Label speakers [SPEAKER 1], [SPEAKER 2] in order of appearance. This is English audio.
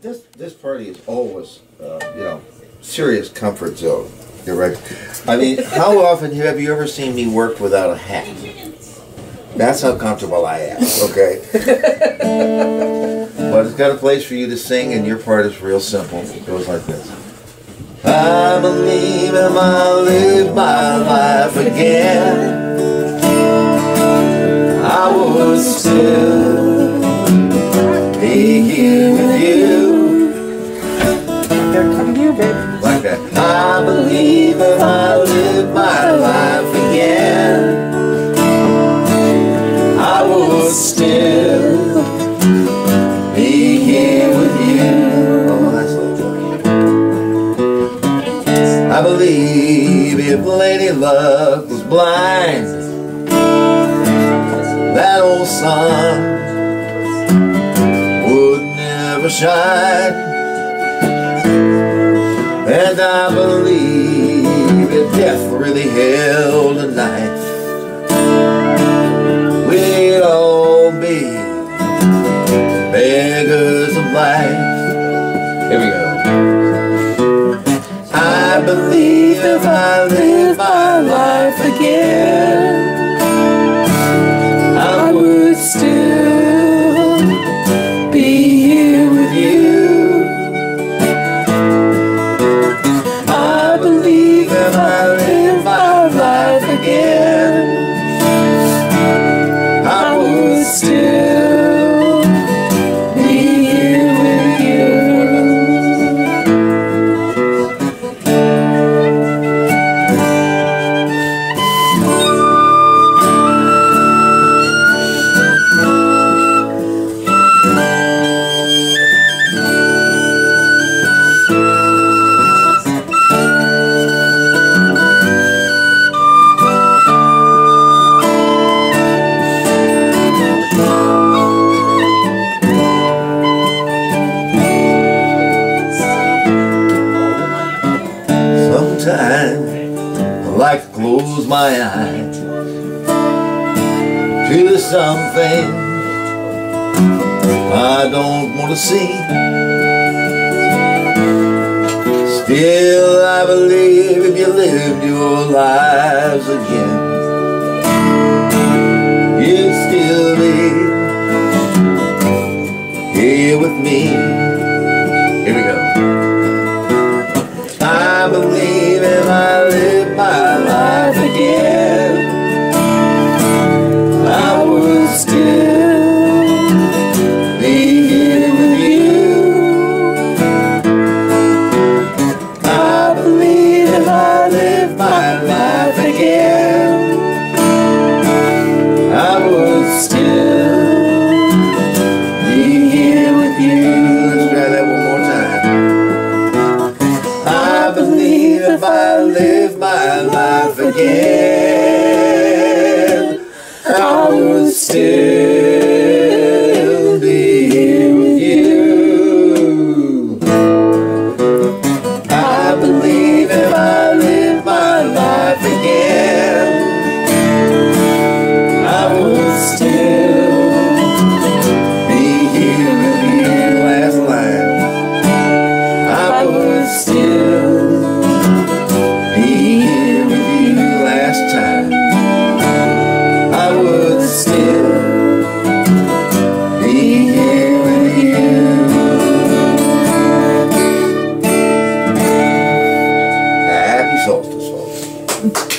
[SPEAKER 1] this this party is always, uh, you know, serious comfort zone. You're right. I mean, how often have you ever seen me work without a hat? That's how comfortable I am. Okay. but it's got a place for you to sing, and your part is real simple. It goes like this. I believe if I live my life again, that. I believe if I live my life again, I would still be here with you. Oh, that's a little. I believe if Lady Luck was blind, that old sun would never shine. Death really held a knife, we'd all be beggars of life. Here we go. I believe if I live like to close my eyes to something I don't want to see. Still, I believe if you lived your lives again, you'd still be here with me. Still be here with you last time. I would still be here with you. Happy solstice, folks.